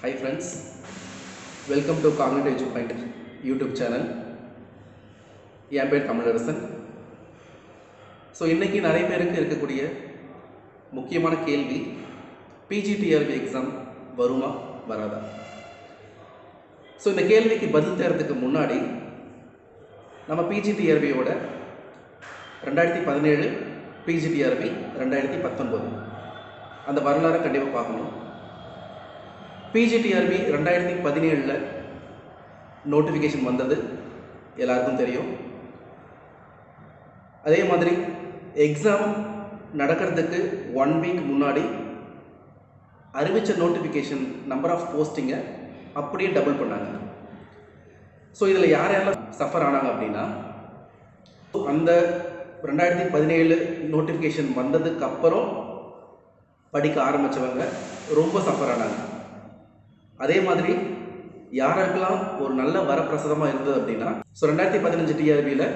Hi friends welcome to cognitive edu point YouTube channel என் பேர் Tamilarasan so இன்றைக்கி நிறைய பேருக்கு இருக்கக்கூடிய முக்கியமான கேள்வி பிஜிடிஆர்பி எக்ஸாம் வருமா வராதா? ஸோ இந்த கேள்விக்கு பதில் தேர்றதுக்கு முன்னாடி நம்ம பிஜிடிஆர்பியோட ரெண்டாயிரத்தி பதினேழு பிஜிடிஆர்பி ரெண்டாயிரத்தி பத்தொன்பது அந்த வரலாறை கண்டிப்பாக பார்க்கணும் பிஜிடிஆர்பி ரெண்டாயிரத்தி பதினேழில் நோட்டிஃபிகேஷன் வந்தது. எல்லாருக்கும் தெரியும். அதே மாதிரி எக்ஸாம் நடக்கிறதுக்கு ஒன் வீக் முன்னாடி அறிவித்த நோட்டிஃபிகேஷன் நம்பர் ஆஃப் போஸ்டிங்கை அப்படியே டபுள் பண்ணாங்க. ஸோ இதில் யார் யாரெல்லாம் சஃபர் ஆனாங்க அப்படின்னா அந்த ரெண்டாயிரத்தி பதினேழு நோட்டிஃபிகேஷன் வந்ததுக்கு அப்புறம் படிக்க ஆரம்பித்தவங்க ரொம்ப சஃபர் ஆனாங்க. அதே மாதிரி யாருக்கெல்லாம் ஒரு நல்ல வரப்பிரசாதமாக இருந்தது அப்படின்னா ஸோ ரெண்டாயிரத்தி பதினஞ்சு டிஆர்பியில்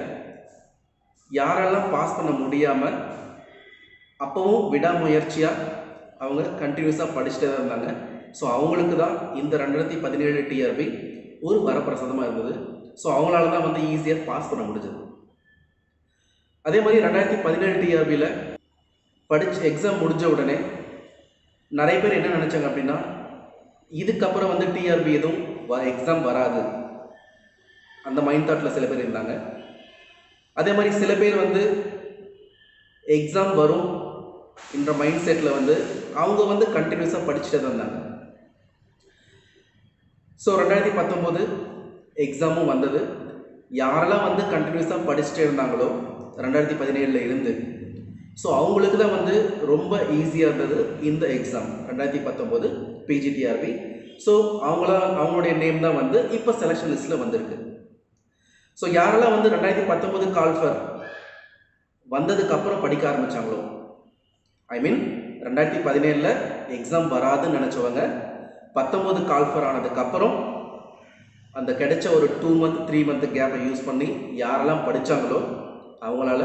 யாரெல்லாம் பாஸ் பண்ண முடியாமல் அப்போவும் விடாமுயற்சியாக அவங்க கண்டினியூஸாக படிச்சுட்டே தான் இருந்தாங்க. ஸோ அவங்களுக்கு தான் இந்த ரெண்டாயிரத்தி பதினேழு டிஆர்பி ஒரு வரப்பிரசாதமாக இருந்தது. ஸோ அவங்களால தான் வந்து ஈஸியாக பாஸ் பண்ண முடிஞ்சது. அதே மாதிரி ரெண்டாயிரத்தி பதினேழு டிஆர்பியில் படிச்சு எக்ஸாம் முடிஞ்ச உடனே நிறைய பேர் என்ன நினச்சாங்க அப்படின்னா இதுக்கப்புறம் வந்து டிஆர்பி எதுவும் வ எக்ஸாம் வராது. அந்த மைண்ட் தாட்டில் சில பேர் இருந்தாங்க. அதே மாதிரி சில பேர் வந்து எக்ஸாம் வரும் என்ற மைண்ட் செட்டில் வந்து அவங்க வந்து கண்டினியூஸாக படிச்சுட்டே தான் இருந்தாங்க. ஸோ ரெண்டாயிரத்தி பத்தொம்போது எக்ஸாமும் வந்தது. யாரெல்லாம் வந்து கண்டினியூஸாக படிச்சுட்டே இருந்தாங்களோ ரெண்டாயிரத்தி பதினேழில் இருந்து ஸோ அவங்களுக்கு தான் வந்து ரொம்ப ஈஸியாக இருந்தது இந்த எக்ஸாம் ரெண்டாயிரத்தி பத்தொம்போது பிஜிடிஆர்பி ஸோ அவங்கள அவங்களுடைய நேம் தான் வந்து இப்போ செலெக்ஷன் லிஸ்ட்டில் வந்திருக்கு. ஸோ யாரெல்லாம் வந்து ரெண்டாயிரத்தி பத்தொம்போது கால்ஃபர் வந்ததுக்கப்புறம் படிக்க ஆரம்பித்தாங்களோ ஐ மீன் ரெண்டாயிரத்தி பதினேழில் எக்ஸாம் வராதுன்னு நினச்சவங்க பத்தொம்போது கால்ஃபர் ஆனதுக்கப்புறம் அந்த கிடைச்ச ஒரு டூ மந்த் த்ரீ மந்த் கேப்பை யூஸ் பண்ணி யாரெல்லாம் படித்தாங்களோ அவங்களால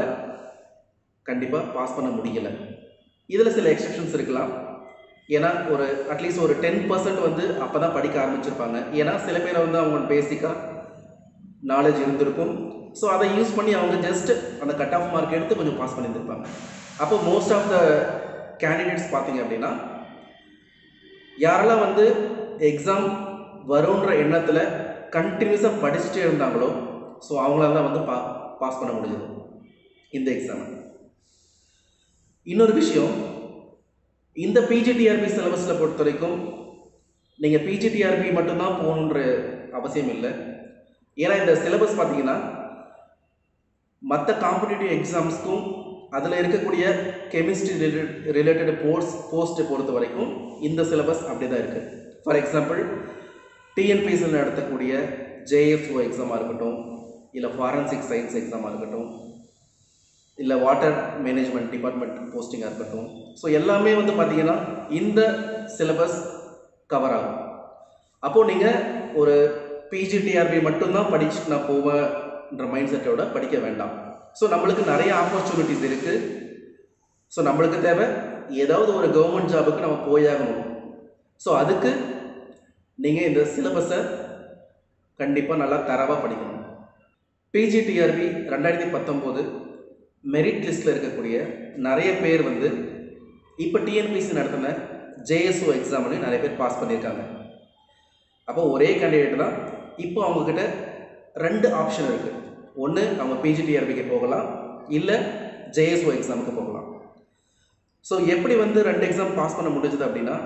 கண்டிப்பாக பாஸ் பண்ண முடியலை. இதில் சில எக்ஸப்ஷன்ஸ் இருக்கலாம். ஏன்னா ஒரு அட்லீஸ்ட் ஒரு டென் பர்சன்ட் வந்து அப்போ தான் படிக்க ஆரம்பிச்சிருப்பாங்க. ஏன்னா சில பேரை வந்து அவங்க பேசிக்காக நாலேஜ் இருந்திருக்கும். ஸோ அதை யூஸ் பண்ணி அவங்க ஜஸ்ட் அந்த கட் ஆஃப் மார்க் எடுத்து கொஞ்சம் பாஸ் பண்ணியிருந்திருப்பாங்க. அப்போ மோஸ்ட் ஆஃப் த கேண்டிடேட்ஸ் பார்த்தீங்க அப்படின்னா யாரெல்லாம் வந்து எக்ஸாம் வரும்ன்ற எண்ணத்தில் கண்டினியூஸாக படிச்சுட்டே இருந்தாங்களோ ஸோ அவங்களால தான் வந்து பா பாஸ் பண்ண முடிஞ்சது. இந்த எக்ஸாமை இன்னொரு விஷயம் இந்த பிஜிடிஆர்பி சிலபஸில் பொறுத்த வரைக்கும் நீங்கள் பிஜிடிஆர்பி மட்டும்தான் போகணுன்ற அவசியம் இல்லை. ஏன்னா இந்த சிலபஸ் பார்த்தீங்கன்னா மற்ற காம்படிட்டிவ் எக்ஸாம்ஸ்க்கும் அதில் இருக்கக்கூடிய கெமிஸ்ட்ரி ரிலேட் ரிலேட்டட் போர்ட்ஸ் போஸ்ட்டை பொறுத்த வரைக்கும் இந்த சிலபஸ் அப்படி தான் இருக்குது ஃபார் எக்ஸாம்பிள் டிஎன்பிஎஸ்சியில் நடத்தக்கூடிய ஜேஎஃப்ஓ எக்ஸாமாக இருக்கட்டும் இல்லை ஃபாரன்சிக் சயின்ஸ் எக்ஸாமாக இருக்கட்டும் இல்லை வாட்டர் மேனேஜ்மெண்ட் டிபார்ட்மெண்ட் போஸ்டிங்காக இருக்கட்டும். ஸோ எல்லாமே வந்து பார்த்திங்கன்னா இந்த சிலபஸ் கவர் ஆகும். அப்போது நீங்கள் ஒரு பிஜிடிஆர்பி மட்டும்தான் படிச்சுட்டு நான் போவேன்ற மைண்ட் செட்டோட படிக்க வேண்டாம். ஸோ நம்மளுக்கு நிறைய ஆப்பர்ச்சுனிட்டிஸ் இருக்குது ஸோ நம்மளுக்கு தேவை ஏதாவது ஒரு கவர்மெண்ட் ஜாபுக்கு நம்ம போயாகணும். ஸோ அதுக்கு நீங்கள் இந்த சிலபஸை கண்டிப்பாக நல்லா தரவாக படிக்கணும். பிஜிடிஆர்பி ரெண்டாயிரத்தி பத்தொம்போது மெரிட் லிஸ்ட்டில் இருக்கக்கூடிய நிறைய பேர் வந்து இப்போ டிஎன்பிசி நடத்தின ஜேஎஸ்ஓ எக்ஸாம்லையும் நிறைய பேர் பாஸ் பண்ணியிருக்காங்க அப்போ ஒரே கேண்டிடேட் தான் இப்போ அவங்கக்கிட்ட ரெண்டு ஆப்ஷன் இருக்குது ஒன்று அவங்க பிஜிடிஆர்பிக்கு போகலாம் இல்லை ஜேஎஸ்ஓ எக்ஸாமுக்கு போகலாம். ஸோ எப்படி வந்து ரெண்டு எக்ஸாம் பாஸ் பண்ண முடிஞ்சது அப்படின்னா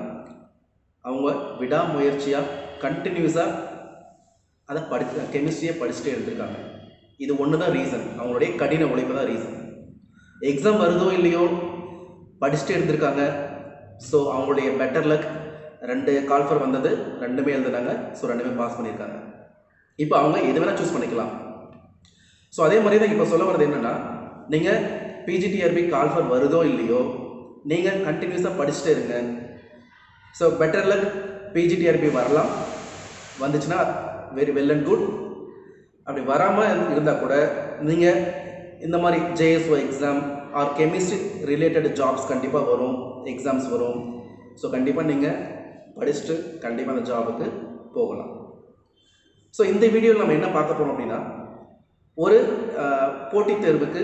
அவங்க விடாமுயற்சியாக கண்டினியூஸாக அதை படி கெமிஸ்ட்ரியை படிச்சுட்டே இருந்திருக்காங்க. இது ஒன்று தான் ரீசன் அவங்களுடைய கடின உழைப்பு தான் ரீசன் எக்ஸாம் வருதோ இல்லையோ படிச்சுட்டே எடுத்திருக்காங்க ஸோ அவங்களுடைய பெட்டர் லக் ரெண்டு கால்ஃபர் வந்தது. ரெண்டுமே எழுதுனாங்க. ஸோ ரெண்டுமே பாஸ் பண்ணியிருக்காங்க. இப்போ அவங்க எது வேணால் சூஸ் பண்ணிக்கலாம். ஸோ அதே மாதிரி தான் இப்போ சொல்ல வர்றது என்னென்னா நீங்கள் பிஜிடிஆர்பி கால்ஃபர் வருதோ இல்லையோ நீங்கள் கண்டினியூஸாக படிச்சுட்டே இருங்க. ஸோ பெட்டர் லக் பிஜிடிஆர்பி வரலாம். வந்துச்சுன்னா வெரி வெல் அண்ட் குட் அப்படி வராமல் இருந்தால் கூட நீங்கள் இந்த மாதிரி JSO exam or chemistry related jobs கண்டிப்பாக வரும். எக்ஸாம்ஸ் வரும். ஸோ கண்டிப்பாக நீங்கள் படிச்சுட்டு கண்டிப்பாக அந்த ஜாபுக்கு போகலாம். ஸோ இந்த வீடியோவில் நம்ம என்ன பார்க்க போகிறோம் அப்படின்னா ஒரு போட்டித் தேர்வுக்கு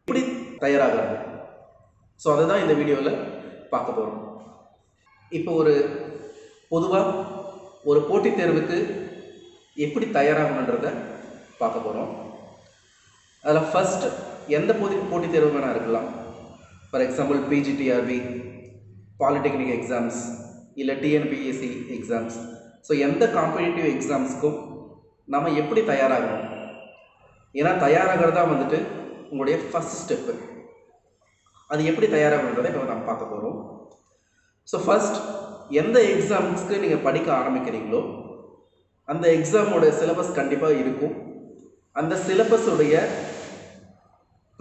எப்படி தயாராகிறது ஸோ அதை தான் இந்த வீடியோவில் பார்க்க போகிறோம் இப்போ ஒரு பொதுவாக ஒரு போட்டித் தேர்வுக்கு எப்படி தயாராகணுன்றத பார்க்க போகிறோம் அதில் ஃபஸ்ட் எந்த போதி போட்டித் தேர்வு வேணால் இருக்கலாம். For example PGTRB polytechnic exams இல்லை டிஎன்பிஎஸ்சி எக்ஸாம்ஸ் ஸோ எந்த காம்படிட்டிவ் எக்ஸாம்ஸ்க்கும் நம்ம எப்படி தயாராகணும்? ஏன்னா தயாராகிறது தான் வந்துட்டு உங்களுடைய ஃபஸ்ட் ஸ்டெப்பு அது எப்படி தயாராகணுன்றதை இப்போ நம்ம பார்க்க போகிறோம் ஸோ ஃபஸ்ட் எந்த எக்ஸாம்ஸ்க்கு நீங்கள் படிக்க ஆரம்பிக்கிறீங்களோ அந்த எக்ஸாமோட சிலபஸ் கண்டிப்பாக இருக்கும். அந்த சிலபஸுடைய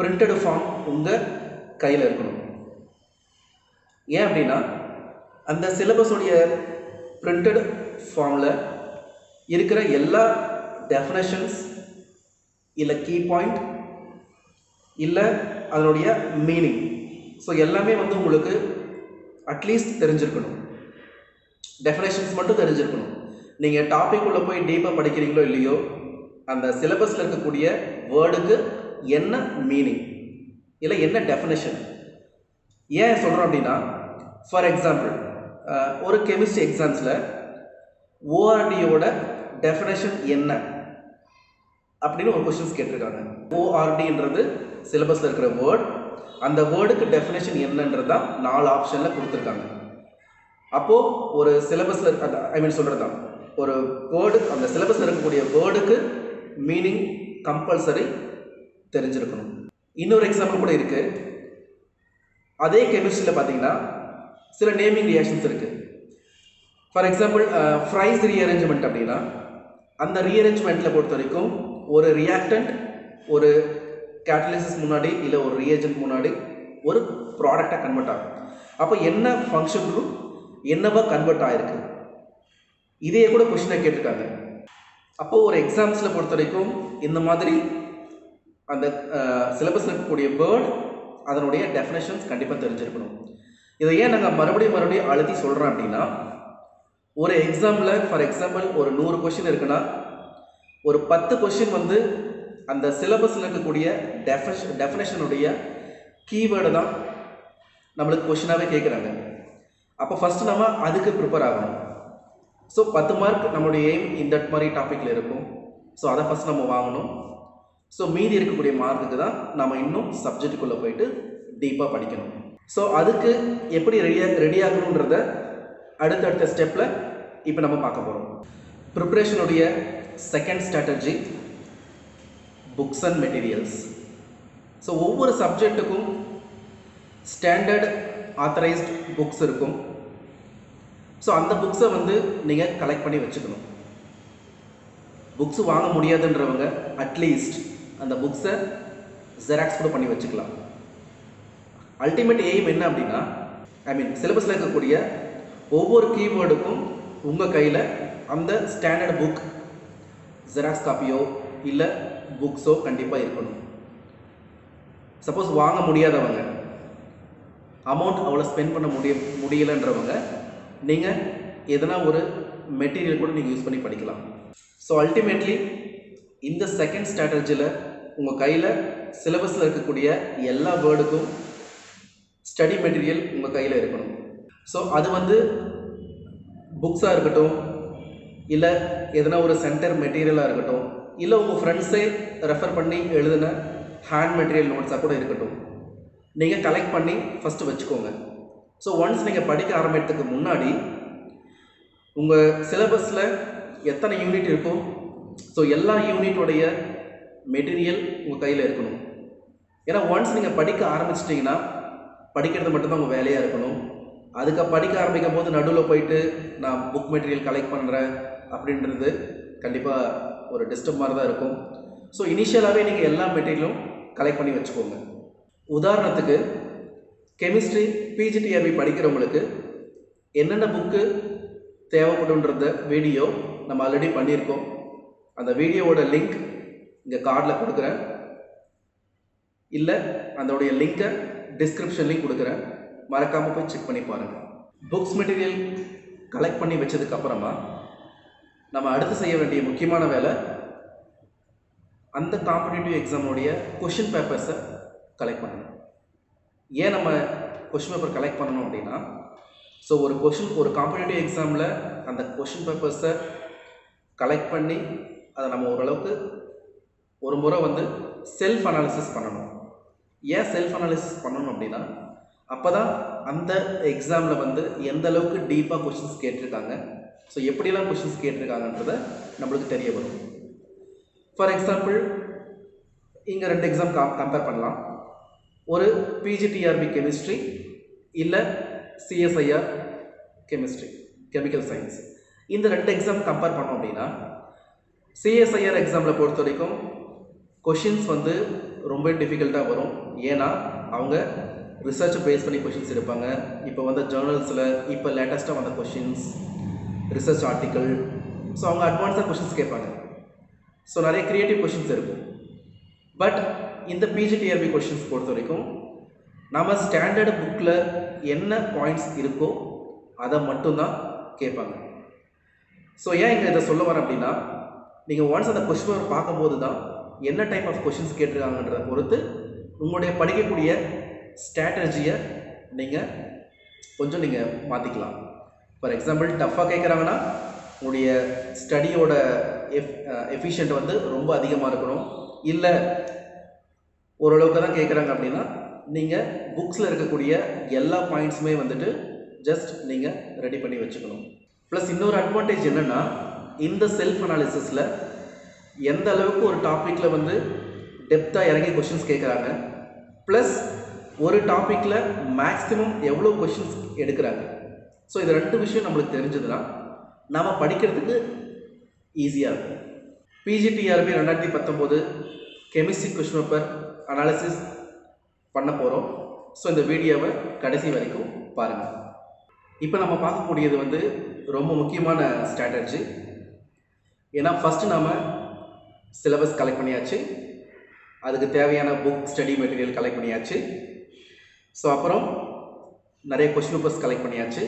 பிரிண்டட் ஃபார்ம் உங்கள் கையில் இருக்கணும். ஏன் அப்படின்னா அந்த சிலபஸுடைய பிரிண்டட் ஃபார்மில் இருக்கிற எல்லா டெஃபினேஷன்ஸ் இல்லை கீ பாயிண்ட் இல்லை அதனுடைய மீனிங் ஸோ எல்லாமே வந்து உங்களுக்கு அட்லீஸ்ட் தெரிஞ்சிருக்கணும். டெஃபினேஷன்ஸ் மட்டும் தெரிஞ்சிருக்கணும். நீங்கள் டாபிக் உள்ளே போய் டீப்பாக படிக்கிறீங்களோ இல்லையோ அந்த சிலபஸில் இருக்கக்கூடிய வேர்டுக்கு என்ன மீனிங் இல்லை என்ன டெஃபினேஷன் ஏன் சொல்கிறோம் அப்படின்னா ஃபார் எக்ஸாம்பிள் ஒரு கெமிஸ்ட்ரி எக்ஸாம்ஸில் ஓஆர்டியோட டெஃபினேஷன் என்ன? அப்படின்னு ஒரு கொஷின்ஸ் கேட்டிருக்காங்க. ஓஆர்டின்றது சிலபஸில் இருக்கிற வேர்டு அந்த வேர்டுக்கு டெஃபினேஷன் என்னன்றது தான் நாலு ஆப்ஷனில் கொடுத்துருக்காங்க. அப்போது ஒரு சிலபஸில் ஐ மீன் சொல்கிறது தான் ஒரு வேர்டு அந்த சிலபஸில் இருக்கக்கூடிய வேர்டுக்கு மீனிங் கம்பல்சரி தெரிஞ்சிருக்கணும். இன்னொரு எக்ஸாம்பிள் கூட இருக்குது அதே கெமிஸ்ட்ரியில் பார்த்தீங்கன்னா சில நேமிங் ரியாக்ஷன்ஸ் இருக்குது ஃபார் எக்ஸாம்பிள் ஃப்ரைஸ் ரீஅரேஞ்ச்மெண்ட் அப்படின்னா அந்த ரீஅரேஞ்ச்மெண்ட்டில் பொறுத்த வரைக்கும் ஒரு ரியாக்டன்ட் ஒரு கேட்டலிசிஸ் முன்னாடி இல்லை ஒரு ரியேஜென்ட் முன்னாடி ஒரு ப்ராடக்டாக கன்வெர்ட் ஆகும். அப்போ என்ன ஃபங்க்ஷன் குரூப் என்னவா கன்வெர்ட் ஆகிருக்கு இதே கூட கொஷினை கேட்டிருக்காங்க. அப்போது ஒரு எக்ஸாம்ஸில் பொறுத்த வரைக்கும் இந்த மாதிரி அந்த சிலபஸில் இருக்கக்கூடிய வேர்ட் அதனுடைய டெஃபினேஷன்ஸ் கண்டிப்பாக தெரிஞ்சிருக்கணும். இதை ஏன் நாங்கள் மறுபடியும் மறுபடியும் அழுத்தி சொல்கிறோம் அப்படின்னா ஒரு எக்ஸாமில் ஃபார் எக்ஸாம்பிள் ஒரு நூறு கொஷின் இருக்குன்னா ஒரு பத்து கொஷின் வந்து அந்த சிலபஸில் இருக்கக்கூடிய டெஃபஷ் டெஃபினேஷனுடைய கீவேர்டு தான் நம்மளுக்கு கொஷினாகவே கேட்குறாங்க அப்போ ஃபஸ்ட்டு நம்ம அதுக்கு ப்ரிப்பேர் ஆகணும். ஸோ பத்து மார்க் நம்மளுடைய எய்ம் இந்த மாதிரி டாப்பிக்கில் இருக்கும். ஸோ அதை ஃபஸ்ட் நம்ம வாங்கணும். ஸோ மீதி இருக்கக்கூடிய மார்க்குக்கு தான் நம்ம இன்னும் சப்ஜெக்டுக்குள்ளே போயிட்டு டீப்பாக படிக்கணும். ஸோ அதுக்கு எப்படி ரெடியாக ரெடி ஆகணுன்றத அடுத்தடுத்த ஸ்டெப்பில் இப்போ நம்ம பார்க்க போகிறோம் ப்ரிப்ரேஷனுடைய second strategy books and materials so ஒவ்வொரு சப்ஜெக்ட்டுக்கும் ஸ்டாண்டர்ட் ஆத்தரைஸ்ட் புக்ஸ் இருக்கும். ஸோ அந்த புக்ஸை வந்து நீங்கள் கலெக்ட் பண்ணி வச்சுக்கணும். புக்ஸ் வாங்க முடியாதுன்றவங்க அட்லீஸ்ட் அந்த புக்ஸை ஜெராக்ஸ் கூட பண்ணி வச்சுக்கலாம். அல்டிமேட் எய்ம் என்ன அப்படின்னா ஐ மீன் சிலபஸில் இருக்கக்கூடிய ஒவ்வொரு கீவேர்டுக்கும் உங்கள் கையில் அந்த ஸ்டாண்டர்ட் புக் ஜெராக்ஸ் காப்பியோ இல்லை புக்ஸோ கண்டிப்பாக இருக்கணும். சப்போஸ் வாங்க முடியாதவங்க அமௌண்ட் அவ்வளோ ஸ்பெண்ட் பண்ண முடிய முடியலைன்றவங்க நீங்கள் எதனா ஒரு மெட்டீரியல் கூட நீங்கள் யூஸ் பண்ணி படிக்கலாம். ஸோ அல்டிமேட்லி இந்த செகண்ட் ஸ்ட்ராட்டஜியில் உங்கள் கையில் சிலபஸில் இருக்கக்கூடிய எல்லா வேர்டுக்கும் ஸ்டடி மெட்டீரியல் உங்கள் கையில் இருக்கணும். ஸோ அது வந்து புக்ஸாக இருக்கட்டும் இல்லை எதனா ஒரு சென்டர் மெட்டீரியலாக இருக்கட்டும் இல்லை உங்கள் ஃப்ரெண்ட்ஸே ரெஃபர் பண்ணி எழுதின ஹேண்ட் மெட்டீரியல் நோட்ஸாக கூட இருக்கட்டும். நீங்கள் கலெக்ட் பண்ணி ஃபஸ்ட்டு வச்சுக்கோங்க. ஸோ ஒன்ஸ் நீங்கள் படிக்க ஆரம்பிக்கிறதுக்கு முன்னாடி உங்கள் சிலபஸில் எத்தனை யூனிட் இருக்கும் ஸோ எல்லா யூனிட்டோடைய மெட்டீரியல் உங்கள் கையில் இருக்கணும். ஏன்னா ஒன்ஸ் நீங்கள் படிக்க ஆரம்பிச்சிட்டிங்கன்னா படிக்கிறது மட்டும்தான் உங்கள் வேலையாக இருக்கணும். அதுக்கு படிக்க ஆரம்பிக்கும் போது நடுவில் போயிட்டு நான் புக் மெட்டீரியல் கலெக்ட் பண்ணுறேன் அப்படின்றது கண்டிப்பாக ஒரு டிஸ்டர்ப் மாதிரி தான் இருக்கும். ஸோ இனிஷியலாகவே நீங்கள் எல்லா மெட்டீரியலும் கலெக்ட் பண்ணி வச்சுக்கோங்க. உதாரணத்துக்கு கெமிஸ்ட்ரி பிஜிடிஆர்பி படிக்கிறவங்களுக்கு என்னென்ன புக்கு தேவைப்படுன்றத வீடியோ நம்ம ஆல்ரெடி பண்ணியிருக்கோம். அந்த வீடியோவோட லிங்க் இங்கே கார்டில் கொடுக்குறேன். இல்லை அதோடைய லிங்க்கை டிஸ்கிரிப்ஷன்லேயும் கொடுக்குறேன். மறக்காமல் போய் செக் பண்ணி பாருங்கள் புக்ஸ் மெட்டீரியல் கலெக்ட் பண்ணி வச்சதுக்கப்புறமா நம்ம அடுத்து செய்ய வேண்டிய முக்கியமான வேலை அந்த காம்படிட்டிவ் எக்ஸாமுடைய கொஷின் பேப்பர்ஸை கலெக்ட் பண்ணணும். ஏன் நம்ம கொஷின் பேப்பர் கலெக்ட் பண்ணணும் அப்படின்னா ஸோ ஒரு கொஷின் ஒரு காம்படிட்டிவ் எக்ஸாமில் அந்த கொஷின் பேப்பர்ஸை கலெக்ட் பண்ணி அதை நம்ம ஓரளவுக்கு ஒரு முறை வந்து செல்ஃப் அனாலிசிஸ் பண்ணணும். ஏன் செல்ஃப் அனாலிசிஸ் பண்ணணும் அப்படின்னா அப்போ தான் அந்த எக்ஸாமில் வந்து எந்த அளவுக்கு டீப்பாக கொஷின்ஸ் கேட்டிருக்காங்க. ஸோ எப்படிலாம் கொஷின்ஸ் கேட்டிருக்காங்கன்றத நம்மளுக்கு தெரிய வரும். ஃபார் எக்ஸாம்பிள் இங்கே ரெண்டு எக்ஸாம் கம்பேர் பண்ணலாம். ஒரு பிஜிடிஆர்பி கெமிஸ்ட்ரி இல்லை சிஎஸ்ஐஆர் கெமிஸ்ட்ரி கெமிக்கல் சயின்ஸ் இந்த ரெண்டு எக்ஸாம் கம்பேர் பண்ணோம் அப்படின்னா சிஎஸ்ஐஆர் எக்ஸாமில் பொறுத்த வரைக்கும் கொஷின்ஸ் வந்து ரொம்ப டிஃபிகல்ட்டாக வரும். ஏன்னா அவங்க ரிசர்ச் பேஸ் பண்ணி கொஷின்ஸ் எடுப்பாங்க. இப்போ வந்த ஜேர்னல்ஸில் இப்போ லேட்டஸ்ட்டாக வந்த கொஷின்ஸ் ரிசர்ச் ஆர்டிக்கல் ஸோ அவங்க அட்வான்ஸாக கொஷின்ஸ் கேட்பாங்க. ஸோ நிறைய க்ரியேட்டிவ் கொஷின்ஸ் இருக்கும். பட் இந்த பிஜிடிஆர்பி கொஷின்ஸ் பொறுத்த வரைக்கும் நம்ம ஸ்டாண்டர்டு புக்கில் என்ன பாயிண்ட்ஸ் இருக்கோ அதை மட்டும்தான் கேட்பாங்க. ஸோ ஏன் இங்கே இதை சொல்ல வரேன் அப்படின்னா நீங்கள் ஒன்ஸ் அந்த கொஷின் பார்க்கும்போது தான் என்ன டைப் ஆஃப் கொஷின்ஸ் கேட்டிருக்காங்கன்றத பொறுத்து உங்களுடைய படிக்கக்கூடிய ஸ்ட்ராட்டஜியை நீங்கள் கொஞ்சம் நீங்கள் மாற்றிக்கலாம் ஃபார் எக்ஸாம்பிள் டஃப்பாக கேட்குறாங்கன்னா உங்களுடைய ஸ்டடியோட எஃப் எஃபிஷியன்ட் வந்து ரொம்ப அதிகமாக இருக்கணும். இல்லை ஓரளவுக்கு தான் கேட்குறாங்க அப்படின்னா நீங்கள் புக்ஸில் இருக்கக்கூடிய எல்லா பாயிண்ட்ஸுமே வந்துட்டு ஜஸ்ட் நீங்கள் ரெடி பண்ணி வச்சுக்கணும். ப்ளஸ் இன்னொரு அட்வான்டேஜ் என்னென்னா இந்த செல்ஃப் அனாலிசிஸில் எந்த அளவுக்கு ஒரு டாப்பிக்கில் வந்து டெப்த்தாக இறங்கி கொஷின்ஸ் கேட்குறாங்க ப்ளஸ் ஒரு டாப்பிக்கில் மேக்ஸிமம் எவ்வளோ கொஷின்ஸ் எடுக்கிறாங்க? ஸோ இது ரெண்டு விஷயம் நம்மளுக்கு தெரிஞ்சதுன்னா நாம் படிக்கிறதுக்கு ஈஸியாக இருக்கும். பிஜிடிஆர்பி ரெண்டாயிரத்தி பத்தொம்போது கெமிஸ்ட்ரி கொஷின் பேப்பர் அனாலிசிஸ் பண்ண போகிறோம் ஸோ இந்த வீடியோவை கடைசி வரைக்கும் பாருங்கள் இப்போ நம்ம பார்க்கக்கூடியது வந்து ரொம்ப முக்கியமான ஸ்ட்ராட்டஜி ஏன்னா ஃபஸ்ட்டு நாம் சிலபஸ் கலெக்ட் பண்ணியாச்சு. அதுக்கு தேவையான புக் ஸ்டடி மெட்டீரியல் கலெக்ட் பண்ணியாச்சு. ஸோ அப்புறம் நிறைய கொஷின் பேப்பர்ஸ் கலெக்ட் பண்ணியாச்சு.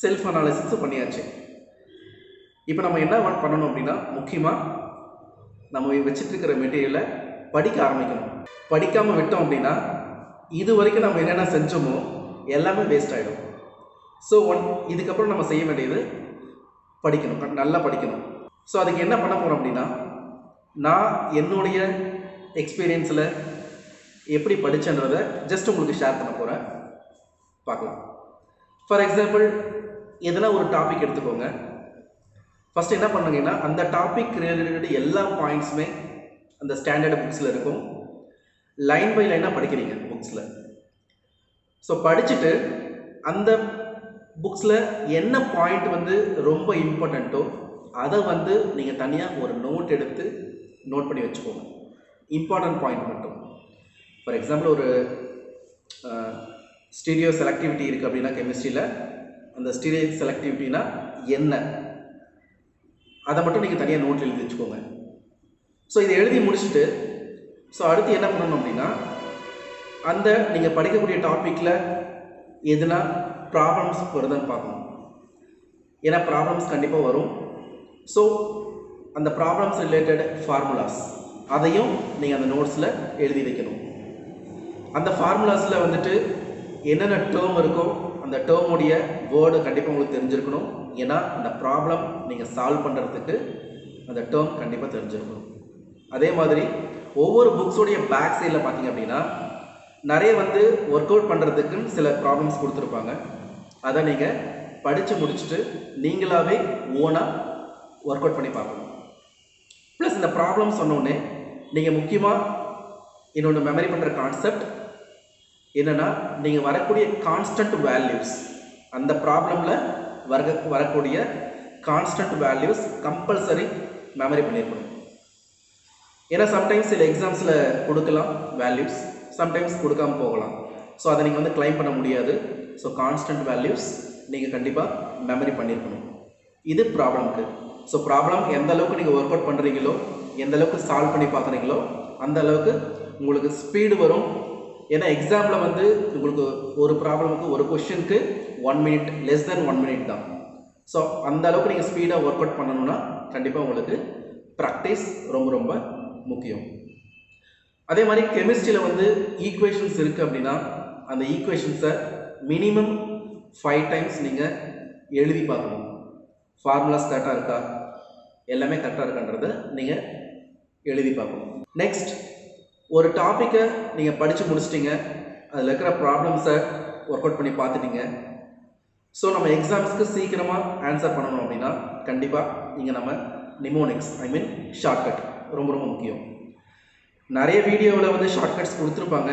செல்ஃப் அனாலிசிஸும் பண்ணியாச்சு. இப்போ நம்ம என்ன பண்ணணும் அப்படின்னா முக்கியமாக நம்ம வச்சுட்டுருக்கிற மெட்டீரியலை படிக்க ஆரம்பிக்கணும். படிக்காமல் விட்டோம் அப்படின்னா இது வரைக்கும் நம்ம என்னென்ன செஞ்சோமோ எல்லாமே வேஸ்ட் ஆகிடும் ஸோ ஒன் இதுக்கப்புறம் நம்ம செய்ய வேண்டியது படிக்கணும். நல்லா படிக்கணும். ஸோ அதுக்கு என்ன பண்ண போகிறோம் அப்படின்னா நான் என்னுடைய எக்ஸ்பீரியன்ஸில் எப்படி படித்தேன்றதை ஜஸ்ட் உங்களுக்கு ஷேர் பண்ண போகிறேன் பார்க்கலாம். ஃபார் எக்ஸாம்பிள் எதனா ஒரு டாபிக் எடுத்துக்கோங்க. ஃபஸ்ட் என்ன பண்ணுங்கன்னா அந்த டாபிக் ரிலேட்டட் எல்லா பாயிண்ட்ஸுமே அந்த ஸ்டாண்டர்ட் புக்ஸில் இருக்கும். லைன் பை லைனாக படிக்கிறீங்க புக்ஸில் ஸோ படிச்சுட்டு அந்த புக்ஸில் என்ன பாயிண்ட் வந்து ரொம்ப இம்பார்ட்டண்ட்டோ அதை வந்து நீங்கள் தனியாக ஒரு நோட் எடுத்து நோட் பண்ணி வச்சுக்கோங்க. இம்பார்ட்டன்ட் பாயிண்ட் மட்டும். ஃபார் எக்ஸாம்பிள் ஒரு ஸ்டீரியோ செலக்டிவிட்டி இருக்குது அப்படின்னா கெமிஸ்ட்ரியில் அந்த ஸ்டீரியோ செலக்டிவிட்டினா என்ன? அதை மட்டும் நீங்கள் தனியாக நோட்டில் எழுதி வச்சுக்கோங்க. ஸோ இதை எழுதி முடிச்சுட்டு ஸோ அடுத்து என்ன பண்ணணும் அப்படின்னா அந்த நீங்கள் படிக்கக்கூடிய டாப்பிக்கில் எதுனா ப்ராப்ளம்ஸ் வருதுன்னு பார்க்கணும். ஏன்னா ப்ராப்ளம்ஸ் கண்டிப்பாக வரும். ஸோ அந்த ப்ராப்ளம்ஸ் ரிலேட்டட் ஃபார்முலாஸ் அதையும் நீங்கள் அந்த நோட்ஸில் எழுதி வைக்கணும். அந்த ஃபார்முலாஸில் வந்துட்டு என்னென்ன டேர்ம் இருக்கோ அந்த டேர்முடைய வேர்டு கண்டிப்பாக உங்களுக்கு தெரிஞ்சிருக்கணும். ஏன்னா அந்த ப்ராப்ளம் நீங்கள் சால்வ் பண்ணுறதுக்கு அந்த டேர்ம் கண்டிப்பாக தெரிஞ்சிருக்கணும். அதே மாதிரி ஒவ்வொரு புக்ஸோடைய பேக் சைடில் பார்த்தீங்க அப்படின்னா நிறைய வந்து ஒர்க் அவுட் பண்ணுறதுக்குன்னு சில ப்ராப்ளம்ஸ் கொடுத்துருப்பாங்க. அதை நீங்கள் படித்து முடிச்சுட்டு நீங்களாகவே ஓனாக ஒர்க் அவுட் பண்ணி பார்க்கணும். ப்ளஸ் இந்த ப்ராப்ளம் சொன்னோடனே நீங்கள் முக்கியமாக இன்னொன்று மெமரி பண்ணுற கான்செப்ட் என்னென்னா நீங்கள் வரக்கூடிய கான்ஸ்டன்ட் வேல்யூஸ் அந்த ப்ராப்ளமில் வர வரக்கூடிய கான்ஸ்டன்ட் வேல்யூஸ் கம்பல்சரி மெமரி பண்ணியிருக்கணும் ஏன்னா சம்டைம்ஸ் சில எக்ஸாம்ஸில் கொடுக்கலாம் வேல்யூஸ் சம்டைம்ஸ் கொடுக்காம போகலாம். ஸோ அதை நீங்கள் வந்து கிளைம் பண்ண முடியாது. ஸோ கான்ஸ்டன்ட் வேல்யூஸ் நீங்கள் கண்டிப்பாக மெமரி பண்ணியிருக்கணும் இது ப்ராப்ளம்க்கு ஸோ ப்ராப்ளம் எந்த அளவுக்கு நீங்கள் ஒர்க் அவுட் பண்ணுறீங்களோ எந்த அளவுக்கு சால்வ் பண்ணி பார்க்குறீங்களோ அந்த அளவுக்கு உங்களுக்கு ஸ்பீடு வரும். ஏன்னா எக்ஸாமில் வந்து உங்களுக்கு ஒரு ப்ராப்ளமுக்கு ஒரு கொஷனுக்கு one minute less then one minute தான். ஸோ அந்த அளவுக்கு நீங்கள் ஸ்பீடாக ஒர்க் அவுட் பண்ணணும்னா கண்டிப்பாக உங்களுக்கு ப்ராக்டிஸ் ரொம்ப ரொம்ப முக்கியம். அதே மாதிரி கெமிஸ்ட்ரியில் வந்து ஈக்குவேஷன்ஸ் இருக்குது அப்படின்னா அந்த ஈக்குவேஷன்ஸை மினிமம் ஃபைவ் டைம்ஸ் நீங்கள் எழுதி பார்க்கணும். ஃபார்முலாஸ் கரெக்டாக இருக்கா? எல்லாமே கரெக்டாக இருக்கான்றத நீங்கள் எழுதி பார்க்கணும். நெக்ஸ்ட் ஒரு டாப்பிக்கை நீங்கள் படித்து முடிச்சிட்டிங்க. அதில் இருக்கிற ப்ராப்ளம்ஸை ஒர்க் அவுட் பண்ணி பார்த்துட்டீங்க. ஸோ நம்ம எக்ஸாம்ஸ்க்கு சீக்கிரமாக ஆன்சர் பண்ணணும் அப்படின்னா கண்டிப்பாக நீங்கள் நம்ம நிமோனிக்ஸ் ஐ மீன் ஷார்ட்கட் ரொம்ப ரொம்ப முக்கியம். நிறைய வீடியோவில் வந்து ஷார்ட்கட்ஸ் கொடுத்துருப்பாங்க.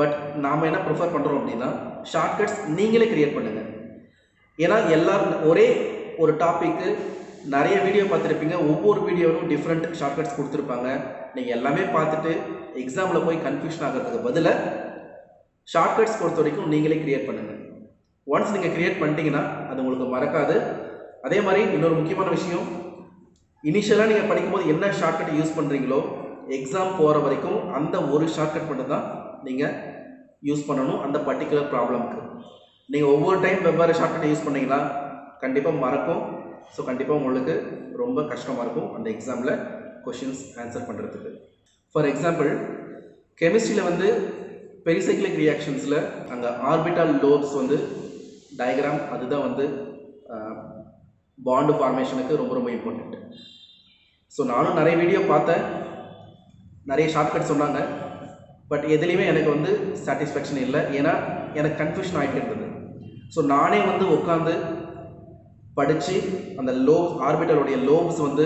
பட் நாம் என்ன ப்ரிஃபர் பண்ணுறோம் அப்படின்னா ஷார்ட்கட்ஸ் நீங்களே க்ரியேட் பண்ணுங்கள் ஏன்னா எல்லோரும் ஒரே ஒரு டாப்பிக்கு நிறைய வீடியோ பார்த்துருப்பீங்க. ஒவ்வொரு வீடியோவிலும் டிஃப்ரெண்ட் ஷார்ட்கட்ஸ் கொடுத்துருப்பாங்க. நீங்கள் எல்லாமே பார்த்துட்டு எக்ஸாமில் போய் கன்ஃபியூஷன் ஆகிறதுக்கு பதிலாக ஷார்ட்கட்ஸ் பொறுத்த வரைக்கும் நீங்களே கிரியேட் பண்ணுங்கள் ஒன்ஸ் நீங்கள் கிரியேட் பண்ணிட்டீங்கன்னா அது உங்களுக்கு மறக்காது. அதே மாதிரி இன்னொரு முக்கியமான விஷயம். இனிஷியலாக நீங்கள் படிக்கும்போது என்ன ஷார்ட்கட் யூஸ் பண்ணுறீங்களோ எக்ஸாம் போகிற வரைக்கும் அந்த ஒரு ஷார்ட்கட் மட்டும் தான் நீங்கள் யூஸ் பண்ணணும். அந்த பர்டிகுலர் ப்ராப்ளம்க்கு நீங்கள் ஒவ்வொரு டைம் வெவ்வேறு ஷார்ட்கட் யூஸ் பண்ணீங்கன்னா கண்டிப்பாக மறக்கும். ஸோ கண்டிப்பாக உங்களுக்கு ரொம்ப கஷ்டமாக இருக்கும் அந்த எக்ஸாமில் கொஷின்ஸ் ஆன்சர் பண்ணுறதுக்கு ஃபார் எக்ஸாம்பிள் கெமிஸ்ட்ரியில் வந்து பெரிசைக்ளிக் ரியாக்ஷன்ஸில் அங்கே ஆர்பிட்டால் லோப்ஸ் வந்து டயக்ராம் அதுதான் வந்து பாண்டு ஃபார்மேஷனுக்கு ரொம்ப ரொம்ப இம்பார்ட்டண்ட் ஸோ நானும் நிறைய வீடியோ பார்த்தேன். நிறைய ஷார்ட்கட் சொன்னாங்க. பட் எதுலேயுமே எனக்கு வந்து சாட்டிஸ்ஃபேக்ஷன் இல்லை. ஏன்னா எனக்கு கன்ஃபியூஷன் ஆகிட்டு இருந்தது. ஸோ நானே வந்து உட்காந்து படித்து அந்த லோப் ஆர்பிட்டலுடைய லோப்ஸ் வந்து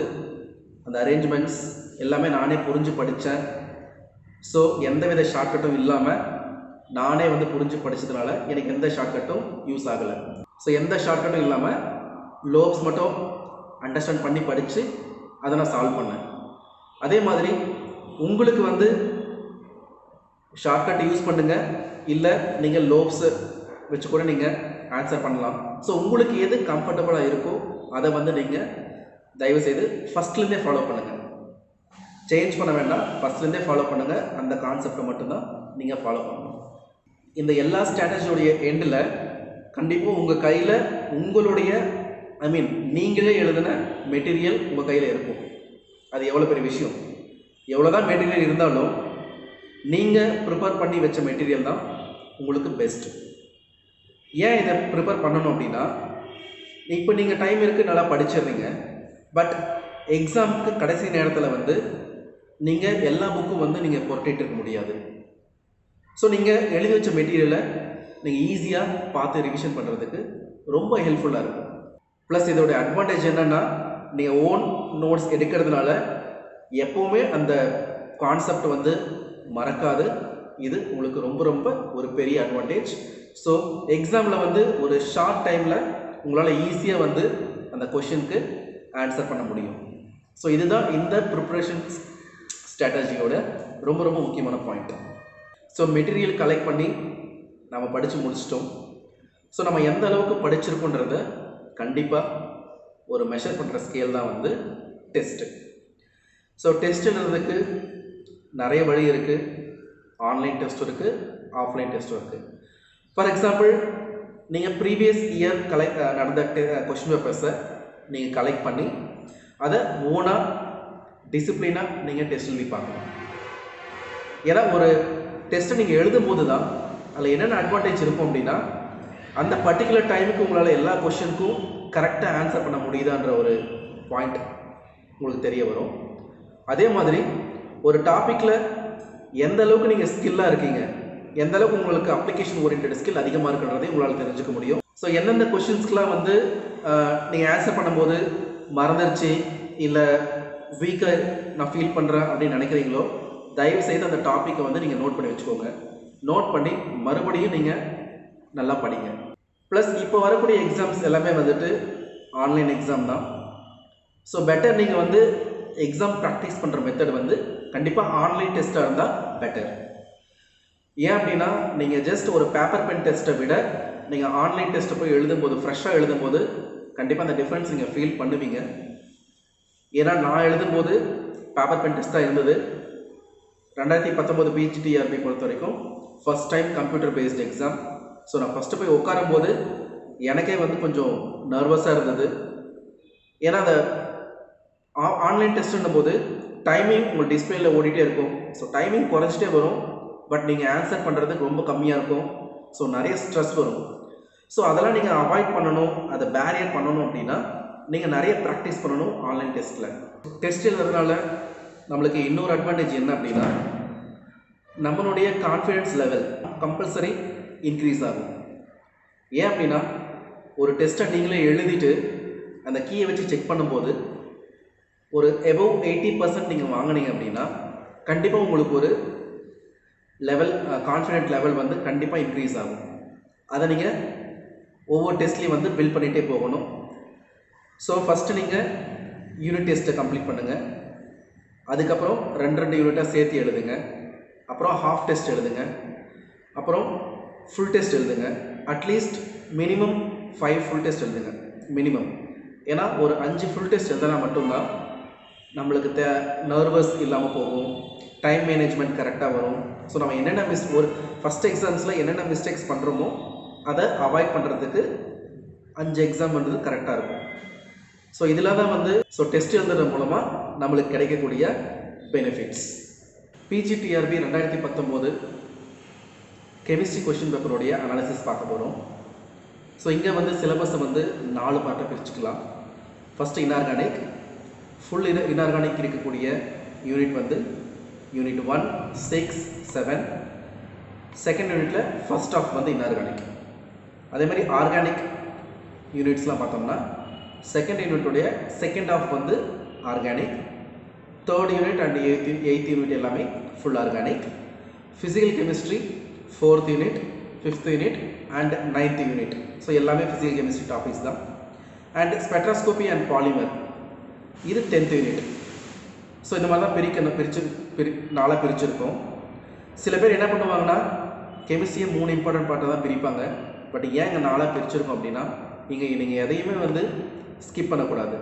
அந்த அரேஞ்ச்மெண்ட்ஸ் எல்லாமே நானே புரிஞ்சு படித்தேன் ஸோ எந்தவித ஷார்ட்கட்டும் இல்லாமல் நானே வந்து புரிஞ்சு படித்ததுனால எனக்கு எந்த ஷார்ட்கட்டும் யூஸ் ஆகலை. ஸோ எந்த ஷார்ட்கட்டும் இல்லாமல் லோப்ஸ் மட்டும் அண்டர்ஸ்டாண்ட் பண்ணி படித்து அதை நான் சால்வ் பண்ணேன். அதே மாதிரி உங்களுக்கு வந்து ஷார்ட்கட் யூஸ் பண்ணுங்கள் இல்லை நீங்கள் லோப்ஸு வச்சு கூட நீங்கள் ஆன்சர் பண்ணலாம். ஸோ உங்களுக்கு எது கம்ஃபர்டபுளாக இருக்கோ அதை வந்து நீங்கள் தயவுசெய்து ஃபஸ்ட்லேருந்தே ஃபாலோ பண்ணுங்கள் சேஞ்ச் பண்ண வேண்டாம். ஃபஸ்ட்லேருந்தே ஃபாலோ பண்ணுங்கள் அந்த கான்செப்டை மட்டும்தான் நீங்கள் ஃபாலோ பண்ணணும். இந்த எல்லா ஸ்ட்ராட்டஜியோடைய எண்டில் கண்டிப்பாக உங்கள் கையில் உங்களுடைய ஐ மீன் நீங்களே எழுதின மெட்டீரியல் உங்கள் கையில் இருக்கும். அது எவ்வளோ பெரிய விஷயம்? எவ்வளோ தான் மெட்டீரியல் இருந்தாலும் நீங்கள் ப்ரிப்பேர் பண்ணி வச்ச மெட்டீரியல் தான் உங்களுக்கு பெஸ்ட்டு ஏன் இதை ப்ரிப்பேர் பண்ணணும் அப்படின்னா இப்போ நீங்கள் டைம் இருக்குது நல்லா படிச்சிடுறீங்க. பட் எக்ஸாமுக்கு கடைசி நேரத்தில் வந்து நீங்கள் எல்லா புக்கும் வந்து நீங்கள் புரட்டிகிட்டு இருக்க முடியாது. ஸோ நீங்கள் எழுதி வச்ச மெட்டீரியலை நீங்கள் ஈஸியாக பார்த்து ரிவிஷன் பண்ணுறதுக்கு ரொம்ப ஹெல்ப்ஃபுல்லாக இருக்கும். ப்ளஸ் இதோட அட்வான்டேஜ் என்னென்னா நீங்கள் ஓன் நோட்ஸ் எடுக்கிறதுனால எப்போவுமே அந்த கான்செப்ட் வந்து மறக்காது. இது உங்களுக்கு ரொம்ப ரொம்ப ஒரு பெரிய அட்வான்டேஜ் ஸோ எக்ஸாமில் வந்து ஒரு ஷார்ட் டைமில் உங்களால் ஈஸியாக வந்து அந்த கொஷினுக்கு ஆன்சர் பண்ண முடியும். ஸோ இதுதான் இந்த ப்ரிப்ரேஷன் ஸ்ட்ராட்டஜியோட ரொம்ப ரொம்ப முக்கியமான பாயிண்ட் ஸோ மெட்டீரியல் கலெக்ட் பண்ணி நம்ம படித்து முடிச்சிட்டோம். ஸோ நம்ம எந்த அளவுக்கு படிச்சிருக்கோன்றத கண்டிப்பாக ஒரு மெஷர் பண்ணுற ஸ்கேல் தான் வந்து டெஸ்ட்டு ஸோ டெஸ்ட் எழுதுறதுக்கு நிறைய வழி இருக்குது ஆன்லைன் டெஸ்ட்டும் இருக்குது ஆஃப்லைன் டெஸ்ட்டும் இருக்குது ஃபார் எக்ஸாம்பிள் நீங்கள் ப்ரீவியஸ் இயர் கலெக்ட் நடந்த கொஷின் பேப்பர்ஸை நீங்கள் கலெக்ட் பண்ணி அதை ஓனாக டிசிப்ளினாக நீங்கள் டெஸ்ட் எழுதி பார்க்கணும். ஏன்னா ஒரு டெஸ்ட்டை நீங்கள் எழுதும் போது தான் அதில் என்னென்ன அட்வான்டேஜ் இருக்கும் அப்படின்னா அந்த பர்டிகுலர் டைமுக்கு உங்களால் எல்லா கொஷனுக்கும் கரெக்டாக ஆன்சர் பண்ண முடியுதான்ற ஒரு பாயிண்ட் உங்களுக்கு தெரிய வரும். அதே மாதிரி ஒரு டாப்பிக்கில் எந்த அளவுக்கு நீங்கள் ஸ்கில்லாக இருக்கீங்க எந்த அளவுக்கு உங்களுக்கு அப்ளிகேஷன் ஓரியன்ட் ஸ்கில் அதிகமாக இருக்குன்றதை உங்களால் தெரிஞ்சுக்க முடியும். ஸோ எந்தெந்த கொஷின்ஸ்க்கெலாம் வந்து நீங்கள் ஆன்சர் பண்ணும்போது மறந்துருச்சு இல்லை வீக்காக நான் ஃபீல் பண்ணுறேன் அப்படின்னு நினைக்கிறீங்களோ தயவு செய்து அந்த டாப்பிக்கை வந்து நீங்கள் நோட் பண்ணி வச்சுக்கோங்க. நோட் பண்ணி மறுபடியும் நீங்கள் நல்லா படிங்க. ப்ளஸ் இப்போ வரக்கூடிய எக்ஸாம்ஸ் எல்லாமே வந்துட்டு ஆன்லைன் எக்ஸாம் தான். ஸோ பெட்டர் நீங்கள் வந்து எக்ஸாம் ப்ராக்டிஸ் பண்ணுற மெத்தட் வந்து கண்டிப்பாக ஆன்லைன் டெஸ்ட்டாக இருந்தால் பெட்டர் ஏன் அப்படின்னா நீங்கள் ஜஸ்ட் ஒரு பேப்பர் பென் டெஸ்ட்டை விட நீங்கள் ஆன்லைன் டெஸ்ட்டை போய் எழுதும்போது ஃப்ரெஷ்ஷாக எழுதும்போது கண்டிப்பாக அந்த டிஃப்ரென்ஸ் நீங்கள் ஃபீல் பண்ணுவீங்க. ஏன்னா நான் எழுதும்போது பேப்பர் பென் டெஸ்ட் தான் இருந்தது ரெண்டாயிரத்தி பத்தொம்போது பிஹெச்டிஆர்பி பொறுத்த வரைக்கும் first time computer based exam so நான் ஃபஸ்ட்டு போய் உட்காரும் போது எனக்கே வந்து கொஞ்சம் நர்வஸாக இருந்தது. ஏன்னா அந்த ஆன்லைன் டெஸ்ட்டுன்னும் போது டைமிங் உங்கள் டிஸ்பிளேல ஓடிட்டே இருக்கும். ஸோ டைமிங் குறைஞ்சிட்டே வரும். பட் நீங்கள் ஆன்சர் பண்ணுறதுக்கு ரொம்ப கம்மியாக இருக்கும். ஸோ நிறைய ஸ்ட்ரெஸ் வரும். ஸோ அதெல்லாம் நீங்கள் அவாய்ட் பண்ணணும். அதை பேரியர் பண்ணணும் அப்படின்னா நீங்கள் நிறைய ப்ராக்டிஸ் பண்ணணும் ஆன்லைன் டெஸ்ட்டில் டெஸ்ட் எழுதுறதுனால நம்மளுக்கு இன்னொரு அட்வான்டேஜ் என்ன அப்படின்னா நம்மளுடைய கான்ஃபிடென்ஸ் லெவல் கம்பல்சரி இன்க்ரீஸ் ஆகும். ஏன் அப்படின்னா ஒரு டெஸ்ட்டை நீங்களே எழுதிட்டு அந்த கீயை வச்சு செக் பண்ணும்போது ஒரு எபவ் எயிட்டி பர்சன்ட் நீங்கள் வாங்கினீங்க அப்படின்னா கண்டிப்பாக உங்களுக்கு ஒரு லெவல் கான்ஃபிடென்ட் லெவல் வந்து கண்டிப்பாக இன்க்ரீஸ் ஆகும். அதை நீங்கள் ஒவ்வொரு டெஸ்ட்லேயும் வந்து பில்ட் பண்ணிகிட்டே போகணும். ஸோ ஃபஸ்ட்டு நீங்கள் யூனிட் டெஸ்ட்டை கம்ப்ளீட் பண்ணுங்கள் அதுக்கப்புறம் ரெண்டு ரெண்டு யூனிட்டாக சேர்த்து எழுதுங்க. அப்புறம் ஹாஃப் டெஸ்ட் எழுதுங்க. அப்புறம் ஃபுல் டெஸ்ட் எழுதுங்க. At least minimum five full test எழுதுங்க. மினிமம் ஏன்னா ஒரு அஞ்சு ஃபுல் டெஸ்ட் எழுதினா மட்டும்தான் நம்மளுக்கு தே நர்வஸ் இல்லாமல் போகும். டைம் மேனேஜ்மெண்ட் கரெக்டாக வரும். ஸோ நம்ம என்னென்ன மிஸ் ஒரு ஃபஸ்ட் எக்ஸாம்ஸில் என்னென்ன மிஸ்டேக்ஸ் பண்ணுறோமோ அதை அவாய்ட் பண்ணுறதுக்கு அஞ்சு எக்ஸாம் வந்து கரெக்டாக இருக்கும். ஸோ இதில் தான் வந்து ஸோ டெஸ்ட் எழுதுறது மூலமாக நம்மளுக்கு கிடைக்கக்கூடிய பெனிஃபிட்ஸ் பிஜிடிஆர்பி ரெண்டாயிரத்தி பத்தொம்போது கெமிஸ்ட்ரி கொஷின் பேப்பருடைய அனாலிசிஸ் பார்க்க போகிறோம் ஸோ இங்கே வந்து சிலபஸை வந்து நாலு பார்ட்டாக பிரிச்சுக்கலாம். ஃபஸ்ட்டு இன்ஆர்கானிக் ஃபுல் இன இன்ஆர்கானிக் இருக்கக்கூடிய யூனிட் வந்து unit one six seven second யூனிட்டில் ஃபர்ஸ்ட் ஆஃப் வந்து இன்ஆர்கானிக் அதே மாதிரி ஆர்கானிக் யூனிட்ஸ்லாம் பார்த்தோம்னா செகண்ட் யூனிட்டுடைய செகண்ட் ஆஃப் வந்து organic third unit and eighth eighth unit எல்லாமே full organic physical chemistry fourth unit fifth unit and ninth unit so எல்லாமே ஃபிசிக்கல் கெமிஸ்ட்ரி டாபிக்ஸ் தான். அண்ட் ஸ்பெட்ராஸ்கோபி அண்ட் பாலிமர் இது டென்த் யூனிட் ஸோ இந்த மாதிரி தான் பிரிக்கணும் பிரிச்சு பிரி நாளாக பிரிச்சிருக்கோம். சில பேர் என்ன பண்ணுவாங்கன்னா கெமிஸ்ட்ரியை மூணு இம்பார்ட்டன்ட் பார்ட்டை தான் பிரிப்பாங்க. பட் ஏன் இங்கே நாளாக பிரிச்சிருக்கோம் அப்படின்னா இங்கே நீங்கள் எதையுமே வந்து ஸ்கிப் பண்ணக்கூடாது.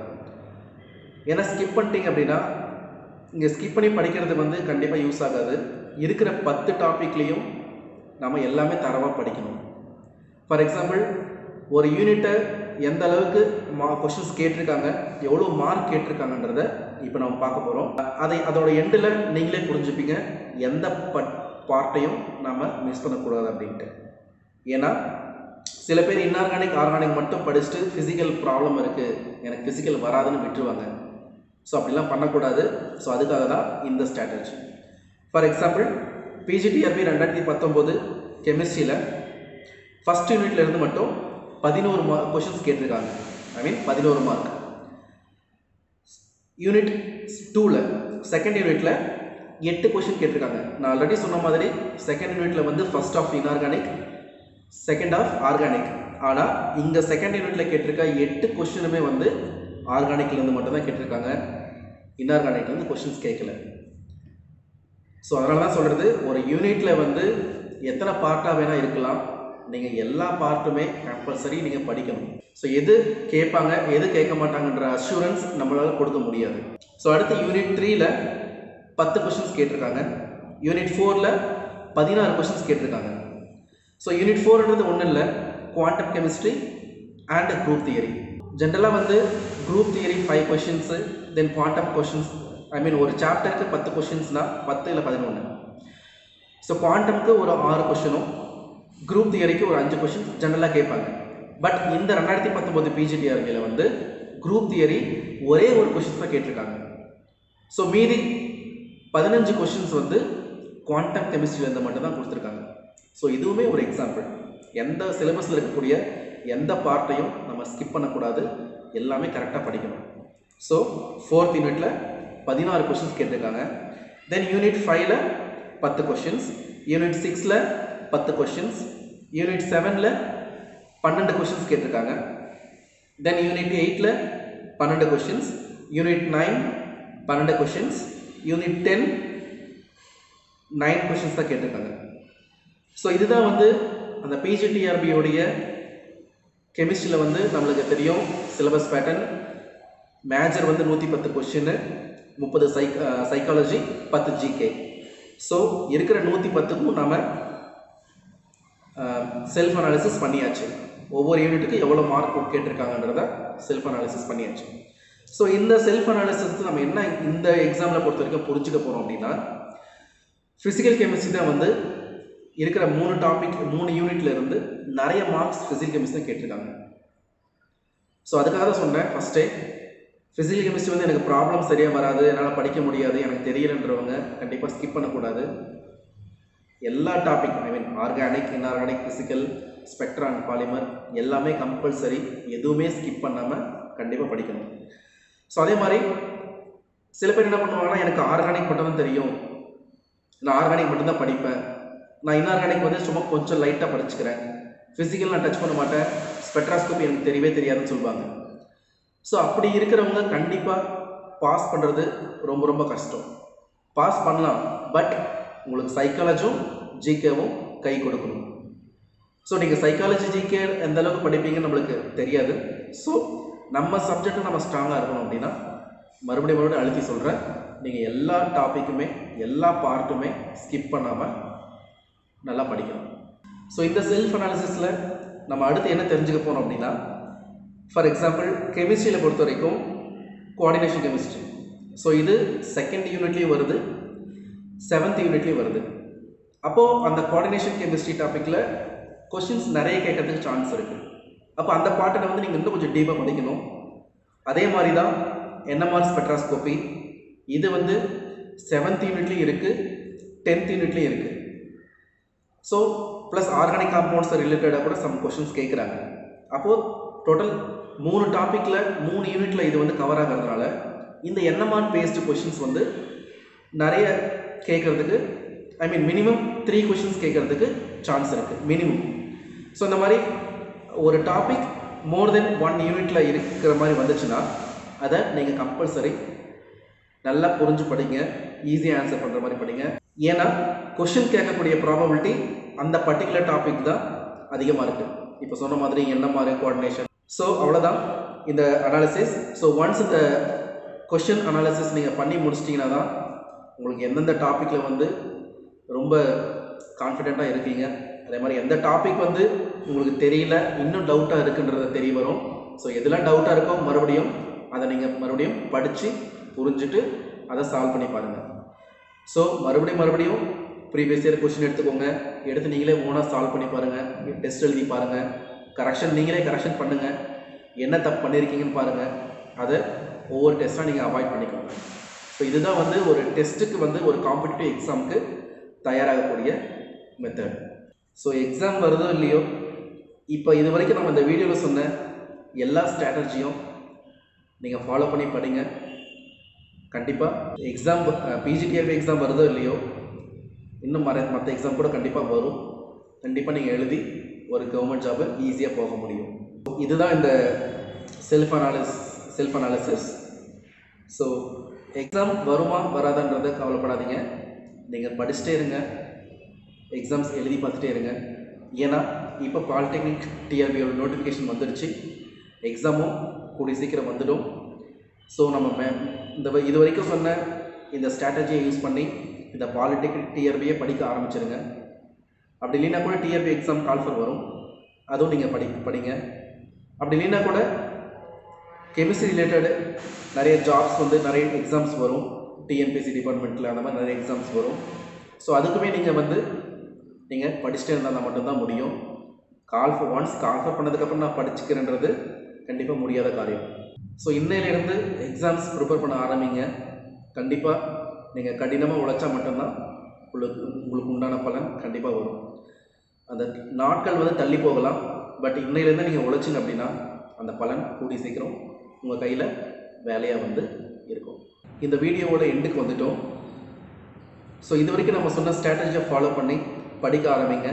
ஏன்னா ஸ்கிப் பண்ணிட்டீங்க அப்படின்னா இங்கே ஸ்கிப் பண்ணி படிக்கிறது வந்து கண்டிப்பாக யூஸ் ஆகாது. இருக்கிற பத்து டாப்பிக்லேயும் நம்ம எல்லாமே தரவாக படிக்கணும். ஃபார் எக்ஸாம்பிள் ஒரு யூனிட்டை எந்த அளவுக்கு மா கொஷின்ஸ் கேட்டிருக்காங்க எவ்வளோ மார்க் கேட்டிருக்காங்கன்றத இப்போ நம்ம பார்க்க போகிறோம் அதை அதோட எண்டில் நீங்களே புரிஞ்சுப்பீங்க எந்த பட் பார்ட்டையும் நாம் மிஸ் பண்ணக்கூடாது அப்படின்ட்டு. ஏன்னா சில பேர் இன்ஆர்கானிக் ஆர்கானிக் மட்டும் படிச்சுட்டு ஃபிசிக்கல் ப்ராப்ளம் இருக்குது எனக்கு ஃபிசிக்கல் வராதுன்னு விட்டுருவாங்க. ஸோ அப்படிலாம் பண்ணக்கூடாது. ஸோ அதுக்காக தான் இந்த ஸ்ட்ராட்டஜி ஃபார் எக்ஸாம்பிள் பிஜிடிஆர்பி ரெண்டாயிரத்தி பத்தொம்போது கெமிஸ்ட்ரியில் ஃபஸ்ட் யூனிட்லேருந்து மட்டும் பதினோரு மார்க் கொஷின்ஸ் கேட்டிருக்காங்க. ஐ மீன் பதினோரு மார்க் யூனிட் டூவில் செகண்ட் யூனிட்டில் எட்டு கொஷின் கேட்டிருக்காங்க. நான் ஆல்ரெடி சொன்ன மாதிரி செகண்ட் யூனிட்டில் வந்து first half inorganic second half organic ஆனால் இங்கே செகண்ட் யூனிட்டில் கேட்டிருக்க எட்டு கொஷினுமே வந்து ஆர்கானிக்லேருந்து மட்டும்தான் கேட்டிருக்காங்க. இன்ஆர்கானிக்லேருந்து கொஷின்ஸ் கேட்கல ஸோ அதனால தான் சொல்கிறது ஒரு யூனிட்டில் வந்து எத்தனை பார்ட்டாக வேணால் இருக்கலாம். நீங்கள் எல்லா பார்ட்டுமே கம்பல்சரி நீங்கள் படிக்கணும். ஸோ எது கேட்பாங்க எது கேட்க மாட்டாங்கன்ற அஷூரன்ஸ் நம்மளால் கொடுக்க முடியாது. ஸோ அடுத்து யூனிட் த்ரீயில் பத்து கொஷின்ஸ் கேட்டிருக்காங்க. யூனிட் ஃபோரில் பதினாறு கொஷின்ஸ் கேட்டிருக்காங்க. ஸோ யூனிட் ஃபோர்ன்றது ஒன்றும் இல்லை quantum chemistry and group theory ஜென்ரலாக வந்து group theory five questions then quantum questions I mean ஒரு சாப்டருக்கு பத்து கொஷின்ஸ்னால் பத்து இல்லை பதினொன்று ஸோ குவாண்டம்க்கு ஒரு ஆறு கொஷினும் குரூப் தியரிக்கு ஒரு அஞ்சு கொஷின் ஜென்ரலாக கேட்பாங்க. பட் இந்த ரெண்டாயிரத்தி பத்தொம்போது பிஜிடிஆர்பியில் வந்து குரூப் தியரி ஒரே ஒரு கொஷின்ஸ் தான் கேட்டிருக்காங்க. ஸோ மீதி பதினஞ்சு கொஷின்ஸ் வந்து குவாண்டம் கெமிஸ்ட்ரியிலேருந்து மட்டும் தான் கொடுத்துருக்காங்க. ஸோ இதுவுமே ஒரு எக்ஸாம்பிள் எந்த சிலபஸில் இருக்கக்கூடிய எந்த பார்ட்டையும் நம்ம ஸ்கிப் பண்ணக்கூடாது. எல்லாமே கரெக்டாக படிக்கணும். ஸோ ஃபோர்த் யூனிட்டில் பதினாறு கொஷின்ஸ் கேட்டிருக்காங்க. தென் யூனிட் ஃபைவ்ல பத்து கொஷின்ஸ் யூனிட் சிக்ஸில் பத்து கொஷின்ஸ் யூனிட் செவனில் பன்னெண்டு கொஷின்ஸ் கேட்டிருக்காங்க. தென் யூனிட் எயிட்டில் பன்னெண்டு கொஷின்ஸ் யூனிட் நைன் பன்னெண்டு questions unit ten nine questions தான் கேட்டிருக்காங்க. ஸோ இதுதான் வந்து அந்த பிஜிடிஆர்பியோடைய கெமிஸ்ட்ரியில் வந்து நம்மளுக்கு தெரியும் சிலபஸ் பேட்டர்ன் மேஜர் வந்து நூற்றி பத்து கொஷின்னு முப்பது சைக் சைக்காலஜி பத்து ஜிகே ஸோ இருக்கிற நூற்றி பத்துக்கும் நம்ம செல்ஃப் அனாலிசிஸ் பண்ணியாச்சு. ஒவ்வொரு யூனிட்டுக்கு எவ்வளோ மார்க் கேட்டிருக்காங்கன்றத செல்ஃப் அனாலிசிஸ் பண்ணியாச்சு. ஸோ இந்த செல்ஃப் அனாலிசிஸ் நம்ம என்ன இந்த எக்ஸாமில் பொறுத்த வரைக்கும் புரிஞ்சுக்க போகிறோம் அப்படின்னா ஃபிசிக்கல் கெமிஸ்ட்ரி தான் வந்து இருக்கிற மூணு டாபிக் மூணு யூனிட்ல இருந்து நிறைய மார்க்ஸ் ஃபிசிக்கல் கெமிஸ்ட்ரி தான் கேட்டிருக்காங்க. ஸோ அதுக்காக தான் சொன்னேன் ஃபஸ்ட்டே ஃபிசிக்கல் கெமிஸ்ட்ரி வந்து எனக்கு ப்ராப்ளம் சரியாக வராது என்னால் படிக்க முடியாது எனக்கு தெரியலன்றவங்க கண்டிப்பாக ஸ்கிப் பண்ணக்கூடாது. எல்லா topic I mean organic inorganic physical spectra and polymer எல்லாமே கம்பல்சரி எதுவுமே ஸ்கிப் பண்ணாமல் கண்டிப்பாக படிக்கணும். ஸோ அதே மாதிரி சில பேர் என்ன பண்ணுவாங்கன்னா எனக்கு ஆர்கானிக் மட்டும் தான் தெரியும். நான் ஆர்கானிக் மட்டும்தான் படிப்பேன். நான் இன்ஆர்கானிக் வந்து சும்மா கொஞ்சம் லைட்டாக படிச்சுக்கிறேன். ஃபிசிக்கல் நான் டச் பண்ண மாட்டேன். ஸ்பெட்ராஸ்கோப் எனக்கு தெரியவே தெரியாதுன்னு சொல்லுவாங்க. ஸோ அப்படி இருக்கிறவங்க கண்டிப்பாக பாஸ் பண்ணுறது ரொம்ப ரொம்ப கஷ்டம். பாஸ் பண்ணலாம். பட் உங்களுக்கு சைக்காலஜும் ஜிகேவும் கை கொடுக்கணும். ஸோ நீங்கள் சைக்காலஜி ஜிகே எந்த அளவுக்கு படிப்பீங்கன்னு நம்மளுக்கு தெரியாது. ஸோ நம்ம சப்ஜெக்டை நம்ம ஸ்ட்ராங்காக இருக்கணும் அப்படின்னா மறுபடியும் மறுபடியும் அழுத்தி சொல்கிறேன் நீங்கள் எல்லா டாப்பிக்குமே எல்லா பார்ட்டுமே ஸ்கிப் பண்ணாமல் நல்லா படிக்கணும். ஸோ இந்த செல்ஃப் அனாலிசிஸில் நம்ம அடுத்து என்ன தெரிஞ்சுக்க போகிறோம் அப்படின்னா ஃபார் எக்ஸாம்பிள் கெமிஸ்ட்ரியில் பொறுத்த வரைக்கும் கோஆர்டினேஷன் கெமிஸ்ட்ரி ஸோ இது செகண்ட் யூனிட்லேயும் வருது. செவன்த் யூனிட்லேயும் வருது. அப்போது அந்த கோஆர்டினேஷன் கெமிஸ்ட்ரி டாப்பிக்கில் கொஷின்ஸ் நிறைய கேட்கறதுக்கு சான்ஸ் இருக்குது அப்போ அந்த பாட்டில் வந்து நீங்கள் இன்னும் கொஞ்சம் டீப்பாக படிக்கணும் அதே மாதிரி தான் என்எம்ஆர் ஸ்பெக்ட்ராஸ்கோபி இது வந்து செவன்த் யூனிட்லேயும் இருக்குது டென்த் யூனிட்லேயும் இருக்குது ஸோ ப்ளஸ் ஆர்கானிக் காம்பவுண்ட்ஸ் ரிலேட்டடாக கூட சம் கொஷின்ஸ் கேட்குறாங்க அப்போது டோட்டல் மூணு டாப்பிக்கில் மூணு யூனிட்டில் இது வந்து கவர் ஆகிறதுனால இந்த என்எம்ஆர் பேஸ்டு கொஷின்ஸ் வந்து நிறைய கேட்குறதுக்கு I mean minimum three questions கேட்குறதுக்கு சான்ஸ் இருக்குது மினிமம் ஸோ இந்த மாதிரி ஒரு டாபிக் மோர் தென் ஒன் யூனிட்டில் இருக்கிற மாதிரி வந்துச்சுன்னா அதை நீங்கள் கம்பல்சரி நல்லா புரிஞ்சு படிங்க ஈஸியாக ஆன்சர் பண்ணுற மாதிரி படிங்க. ஏன்னா கொஷின் கேட்கக்கூடிய ப்ராபபிலிட்டி அந்த பர்டிகுலர் டாபிக் தான் அதிகமாக இருக்குது இப்போ சொன்ன மாதிரி என்ன மாதிரி கோஆர்டினேஷன் ஸோ அவ்வளோதான் இந்த அனாலிசிஸ் ஸோ ஒன்ஸ் இந்த கொஷின் அனாலிசிஸ் நீங்கள் பண்ணி முடிச்சிட்டிங்கன்னா தான் உங்களுக்கு எந்தெந்த டாப்பிக்கில் வந்து ரொம்ப கான்ஃபிடெண்ட்டாக இருக்கீங்க? அதே மாதிரி எந்த டாபிக் வந்து உங்களுக்கு தெரியல இன்னும் டவுட்டாக இருக்குன்றத தெரிய வரும். ஸோ எதெல்லாம் டவுட்டாக இருக்கோ மறுபடியும் அதை நீங்கள் மறுபடியும் படித்து புரிஞ்சுட்டு அதை சால்வ் பண்ணி பாருங்கள் ஸோ மறுபடியும் மறுபடியும் ப்ரீவியஸ் இயர் கொஸ்டின் எடுத்துக்கோங்க. எடுத்து நீங்களே ஓனாக சால்வ் பண்ணி பாருங்கள் டெஸ்ட் எழுதி பாருங்கள் கரெக்ஷன் நீங்களே கரெக்ஷன் பண்ணுங்கள் என்ன தப்பு பண்ணியிருக்கீங்கன்னு பாருங்கள் அதை ஒவ்வொரு டெஸ்ட்டாக நீங்கள் அவாய்ட் பண்ணிக்கோங்க. ஸோ இதுதான் வந்து ஒரு டெஸ்ட்டுக்கு வந்து ஒரு காம்படிட்டிவ் எக்ஸாமுக்கு தயாராகக்கூடிய மெத்தட் ஸோ எக்ஸாம் வருதோ இல்லையோ இப்போ இது வரைக்கும் நம்ம இந்த வீடியோவில் சொன்ன எல்லா ஸ்ட்ராட்டஜியும் நீங்கள் ஃபாலோ பண்ணி படிங்க. கண்டிப்பாக எக்ஸாம் பிஜிடிஎஃப் எக்ஸாம் வருதோ இல்லையோ இன்னும் மற மற்ற எக்ஸாம் கூட கண்டிப்பாக வரும். கண்டிப்பாக நீங்கள் எழுதி ஒரு கவர்மெண்ட் ஜாபை ஈஸியாக போக முடியும். இதுதான் இந்த self analysis self analysis so exam வருமா வராதான்றதை கவலைப்படாதீங்க. நீங்கள் படிச்சுட்டே இருங்க. எக்ஸாம்ஸ் எழுதி பார்த்துட்டே இருங்க. ஏன்னா இப்போ பாலிடெக்னிக் டிஆர்பியோட நோட்டிஃபிகேஷன் வந்துடுச்சு எக்ஸாமும் கூடிய சீக்கிரம் வந்துடும். ஸோ நம்ம மே இந்த வ- இது வரைக்கும் சொன்ன இந்த ஸ்ட்ராட்டஜியை யூஸ் பண்ணி இந்த பாலிடெக்னிக் டிஆர்பியை படிக்க ஆரம்பிச்சிருங்க. அப்படி இல்லைன்னா கூட டிஆர்பி எக்ஸாம் கால்ஃபர் வரும். அதுவும் நீங்கள் படி படிங்க. அப்படி இல்லைன்னா கூட கெமிஸ்ட்ரி ரிலேட்டடு நிறைய ஜாப்ஸ் வந்து நிறைய எக்ஸாம்ஸ் வரும். டிஎன்பிசி டிபார்ட்மெண்ட்டில் அந்த மாதிரி நிறைய எக்ஸாம்ஸ் வரும். ஸோ அதுக்குமே நீங்கள் வந்து நீங்கள் படிச்சுட்டே இருந்தால் மட்டும்தான் முடியும். கால் ஒன்ஸ் கால்ஃபர் பண்ணதுக்கப்புறம் நான் படிச்சுக்கிறேன்றது கண்டிப்பாக முடியாத காரியம். ஸோ இன்னையிலேருந்து எக்ஸாம்ஸ் ப்ரிப்பேர் பண்ண ஆரம்பிங்க. கண்டிப்பாக நீங்கள் கடினமாக உழைச்சா மட்டும்தான் உங்களுக்கு உங்களுக்கு உண்டான பலன் கண்டிப்பாக வரும். அந்த நாட்கள் வந்து தள்ளி போகலாம். பட் இன்னையிலேருந்து நீங்கள் உழைச்சிங்க அப்படின்னா அந்த பலன் கூடி சீக்கிரம் உங்கள் கையில் வேலையாக வந்து இருக்கும். இந்த வீடியோவோட எண்டுக்கு வந்துட்டோம். ஸோ இது வரைக்கும் நம்ம சொன்ன ஸ்ட்ராட்டஜியை ஃபாலோ பண்ணி படிக்க ஆரம்பிங்க.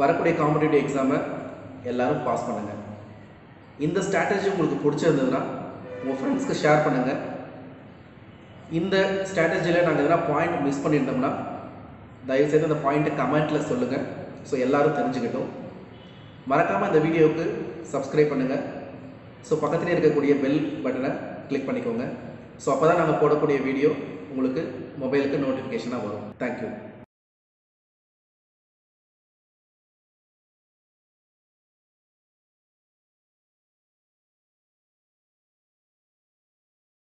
வரக்கூடிய காம்படிட்டிவ் எக்ஸாமை எல்லாரும் பாஸ் பண்ணுங்கள் இந்த ஸ்ட்ராட்டஜி உங்களுக்கு பிடிச்சிருந்ததுன்னா உங்கள் ஃப்ரெண்ட்ஸ்க்கு ஷேர் பண்ணுங்கள் இந்த ஸ்ட்ராட்டஜியில் நாங்கள் எதனா பாயிண்ட் மிஸ் பண்ணியிருந்தோம்னா தயவுசெய்து அந்த பாயிண்ட்டை கமெண்ட்டில் சொல்லுங்கள் ஸோ எல்லாரும் தெரிஞ்சுக்கிட்டோம். மறக்காமல் இந்த வீடியோவுக்கு சப்ஸ்கிரைப் பண்ணுங்கள் ஸோ பக்கத்துலேயே இருக்கக்கூடிய பெல் பட்டனை கிளிக் பண்ணிக்கோங்க. ஸோ அப்போ தான் நாங்கள் போடக்கூடிய வீடியோ உங்களுக்கு மொபைலுக்கு நோட்டிஃபிகேஷனாக வரும். தேங்க்யூ